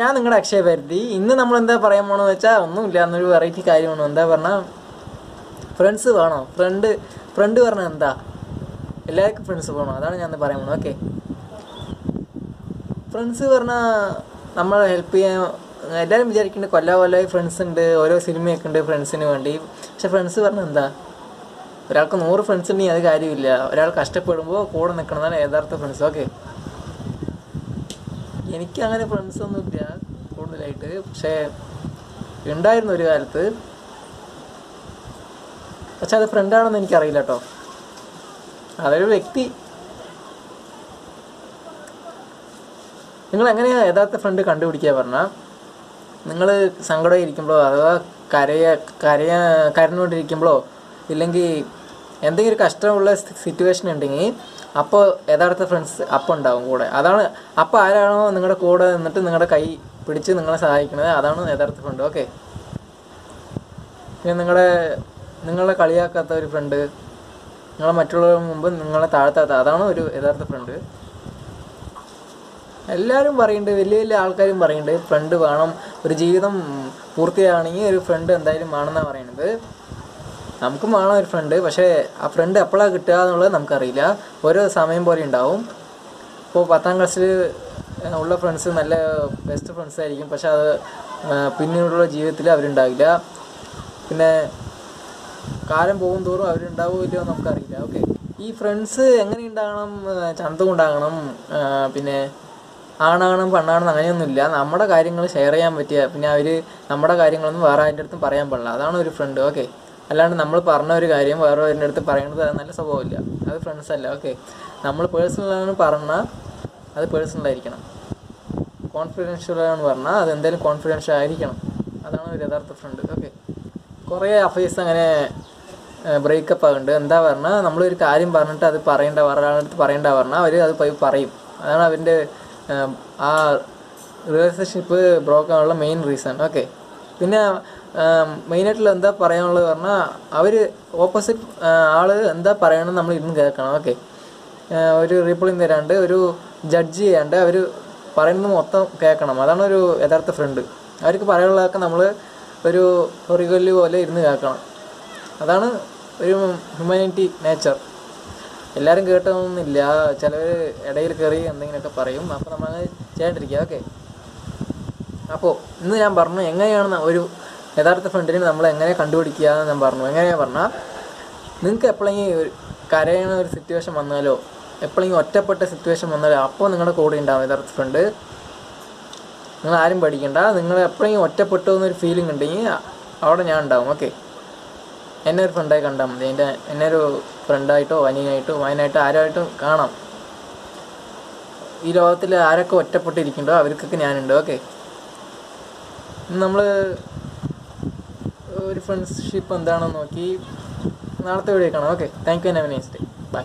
ഞാൻ നിങ്ങളുടെ അക്ഷയ പരിധി. ഇന്ന് നമ്മൾ എന്താ പറയാൻ പോകണമെന്ന് വെച്ചാൽ ഒന്നുമില്ല. എന്നൊരു വെറൈറ്റി കാര്യമാണ് എന്താ പറഞ്ഞാൽ ഫ്രണ്ട്സ് വേണോ? ഫ്രണ്ട് ഫ്രണ്ട് പറഞ്ഞാൽ എന്താ? എല്ലാവർക്കും ഫ്രണ്ട്സ് വേണോ? അതാണ് ഞാൻ പറയാൻ പോകുന്നത് ഓക്കെ ഫ്രണ്ട്സ് പറഞ്ഞാൽ നമ്മൾ ഹെൽപ്പ് ചെയ്യാൻ എല്ലാവരും വിചാരിക്കുന്നുണ്ട് കൊല്ല കൊല്ലമായി ഫ്രണ്ട്സ് ഉണ്ട് ഓരോ സിനിമയൊക്കെ ഉണ്ട് ഫ്രണ്ട്സിന് വേണ്ടി. പക്ഷെ ഫ്രണ്ട്സ് പറഞ്ഞാൽ എന്താ? ഒരാൾക്ക് നൂറ് ഫ്രണ്ട്സ് ഉണ്ടെങ്കിൽ അത് കാര്യമില്ല. ഒരാൾ കഷ്ടപ്പെടുമ്പോൾ കൂടെ നിൽക്കണതാണ് യഥാർത്ഥ ഫ്രണ്ട്സ് ഓക്കെ എനിക്ക് അങ്ങനെ ഫ്രണ്ട്സ് ഒന്നുമില്ല കൂടുതലായിട്ട്. പക്ഷേ ഉണ്ടായിരുന്നു ഒരു കാലത്ത്. പക്ഷെ അത് ഫ്രണ്ടാണെന്ന് എനിക്കറിയില്ല കേട്ടോ അതൊരു വ്യക്തി. നിങ്ങൾ എങ്ങനെയാ യഥാർത്ഥ ഫ്രണ്ട് കണ്ടുപിടിക്കുക പറഞ്ഞാൽ നിങ്ങൾ സങ്കടം ഇരിക്കുമ്പോഴോ അഥവാ കരയ കരയ കരഞ്ഞുകൊണ്ടിരിക്കുമ്പോഴോ ഇല്ലെങ്കിൽ എന്തെങ്കിലും കഷ്ടമുള്ള സിറ്റുവേഷൻ ഉണ്ടെങ്കിൽ അപ്പോൾ യഥാർത്ഥ ഫ്രണ്ട്സ് അപ്പം ഉണ്ടാവും കൂടെ. അതാണ് അപ്പോൾ ആരാണോ നിങ്ങളുടെ കൂടെ നിന്നിട്ട് നിങ്ങളുടെ കൈ പിടിച്ച് നിങ്ങളെ സഹായിക്കുന്നത്. അതാണ് യഥാർത്ഥ ഫ്രണ്ട് ഓക്കെ പിന്നെ നിങ്ങളുടെ നിങ്ങളെ കളിയാക്കാത്ത ഒരു ഫ്രണ്ട് നിങ്ങളെ മറ്റുള്ളവർ മുമ്പ് നിങ്ങളെ താഴ്ത്താത്ത അതാണ് ഒരു യഥാർത്ഥ ഫ്രണ്ട് എല്ലാവരും പറയുന്നുണ്ട് വലിയ വലിയ ആൾക്കാരും പറയുന്നുണ്ട് ഫ്രണ്ട് വേണം. ഒരു ജീവിതം പൂർത്തിയാണെങ്കിൽ ഒരു ഫ്രണ്ട് എന്തായാലും വേണമെന്നാണ് പറയുന്നത്. നമുക്കും വേണം ഒരു ഫ്രണ്ട് പക്ഷേ ആ ഫ്രണ്ട് എപ്പോഴാണ് കിട്ടുക എന്നുള്ളത് നമുക്കറിയില്ല. ഓരോ സമയം പോലെ ഉണ്ടാവും. ഇപ്പോൾ പത്താം ക്ലാസ്സിൽ ഉള്ള ഫ്രണ്ട്സ് നല്ല ബെസ്റ്റ് ഫ്രണ്ട്സ് ആയിരിക്കും. പക്ഷെ അത് പിന്നീടുള്ള ജീവിതത്തിൽ അവരുണ്ടാവില്ല. പിന്നെ കാലം പോകും തോറും അവരുണ്ടാവോ ഇല്ലയോ നമുക്കറിയില്ല. ഓക്കെ ഈ ഫ്രണ്ട്സ് എങ്ങനെ ഉണ്ടാകണം? ചന്തം ഉണ്ടാകണം. പിന്നെ ആണാകണം പെണ്ണാകണം അങ്ങനെയൊന്നുമില്ല. നമ്മുടെ കാര്യങ്ങൾ ഷെയർ ചെയ്യാൻ പറ്റിയ പിന്നെ അവർ നമ്മുടെ കാര്യങ്ങളൊന്നും വേറെ അതിന്റെ അടുത്തും പറയാൻ പാടില്ല. അതാണ് ഒരു ഫ്രണ്ട് ഓക്കെ അല്ലാണ്ട് നമ്മൾ പറഞ്ഞ ഒരു കാര്യം വേറെ ഒരു അടുത്ത് പറയണത് നല്ല സ്വഭാവമില്ല. അത് ഫ്രണ്ട്സ് അല്ല. ഓക്കെ നമ്മൾ പേഴ്സണലാണ് പറഞ്ഞാൽ അത് കോൺഫിഡൻഷ്യൽ ആണ് പറഞ്ഞാൽ അത് എന്തായാലും കോൺഫിഡൻഷ്യൽ ആയിരിക്കണം. അതാണ് ഒരു യഥാർത്ഥ ഫ്രണ്ട് ഓക്കെ കുറേ അഫേഴ്സ് അങ്ങനെ ബ്രേക്കപ്പ് ആകുന്നുണ്ട് എന്താ പറഞ്ഞാൽ നമ്മളൊരു കാര്യം പറഞ്ഞിട്ട് അത് പറയേണ്ട ഒരാളടുത്ത് പറയേണ്ട പറഞ്ഞാൽ അവർ അത് പോയി പറയും. അതാണ് അവന്റെ ആ റിലേഷൻഷിപ്പ് ബ്രോക്കാനുള്ള മെയിൻ റീസൺ ഓക്കെ പിന്നെ മെയിനായിട്ടുള്ള എന്താ പറയാനുള്ളത് പറഞ്ഞാൽ അവർ ഓപ്പോസിറ്റ് ആൾ എന്താ പറയണമെന്ന് നമ്മൾ ഇരുന്ന് കേൾക്കണം ഓക്കെ ഒരു റീപ്ലൈയും തരാണ്ട് ഒരു ജഡ്ജ് ചെയ്യാണ്ട് അവർ പറയുന്നത് മൊത്തം കേൾക്കണം. അതാണ് ഒരു യഥാർത്ഥ ഫ്രണ്ട് അവർക്ക് പറയാനുള്ളതൊക്കെ നമ്മൾ ഒരു ഒറികൊല്ലി പോലെ ഇരുന്ന് കേൾക്കണം. അതാണ് ഒരു ഹ്യൂമാനിറ്റി നേച്ചർ എല്ലാവരും കേട്ടൊന്നുമില്ല ചിലവർ ഇടയിൽ കയറി എന്തെങ്കിലുമൊക്കെ പറയും. അപ്പോൾ നമ്മൾ ചെയ്യാണ്ടിരിക്കുക ഓക്കെ അപ്പോൾ ഇന്ന് ഞാൻ പറഞ്ഞു എങ്ങനെയാണ് ഒരു യഥാർത്ഥ ഫ്രണ്ടിനെ നമ്മൾ എങ്ങനെ കണ്ടുപിടിക്കുക എന്ന് ഞാൻ പറഞ്ഞു. എങ്ങനെയാ പറഞ്ഞാൽ നിങ്ങൾക്ക് എപ്പോഴെങ്കിലും ഒരു കരയണ ഒരു സിറ്റുവേഷൻ വന്നാലോ എപ്പോഴെങ്കിലും ഒറ്റപ്പെട്ട സിറ്റുവേഷൻ വന്നാലോ അപ്പോൾ നിങ്ങളുടെ കൂടെ ഉണ്ടാവും യഥാർത്ഥ ഫ്രണ്ട് നിങ്ങൾ ആരും പഠിക്കണ്ട നിങ്ങൾ എപ്പോഴെങ്കിലും ഒറ്റപ്പെട്ടു എന്നൊരു ഫീലിംഗ് ഉണ്ടെങ്കിൽ അവിടെ ഞാൻ ഉണ്ടാവും ഓക്കെ എന്നെ ഒരു ഫ്രണ്ടായി കണ്ടാൽ മതി. എന്റെ എന്നെ ഒരു ഫ്രണ്ടായിട്ടോ അനിയനായിട്ടോ മകനായിട്ടോ ആരുമായിട്ടും കാണാം. ഈ ലോകത്തിൽ ആരൊക്കെ ഒറ്റപ്പെട്ടിരിക്കുന്നുണ്ടോ അവർക്കൊക്കെ ഞാനുണ്ട്. ഓക്കെ നമ്മൾ ഒരു ഫ്രണ്ട്ഷിപ്പ് എന്താണെന്ന് നോക്കി. നാളത്തെ വീഡിയോ കാണാം. Okay thank you and bye